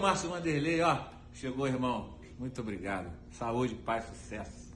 Márcio Vanderlei, ó. Chegou, irmão. Muito obrigado. Saúde, paz, sucesso.